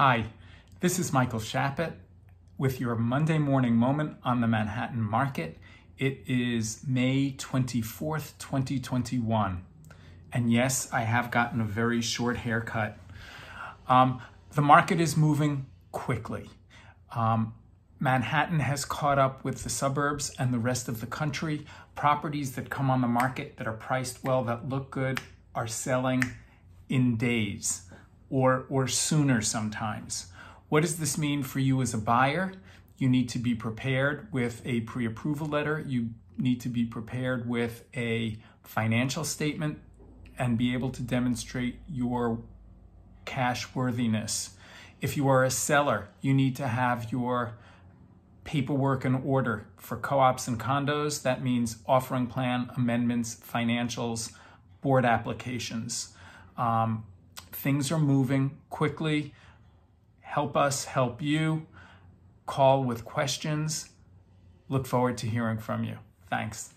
Hi, this is Michael Shapot with your Monday morning moment on the Manhattan market. It is May 24th, 2021. And yes, I have gotten a very short haircut. Um, the market is moving quickly. Um, Manhattan has caught up with the suburbs and the rest of the country. Properties that come on the market that are priced well, that look good, are selling in days or, or sooner sometimes. What does this mean for you as a buyer? You need to be prepared with a pre approval letter. You need to be prepared with a financial statement and be able to demonstrate your cash worthiness. If you are a seller, you need to have your paperwork in order for co ops and condos. That means offering plan, amendments, financials, board applications. Um, things are moving quickly. Help us help you. Call with questions. Look forward to hearing from you. Thanks.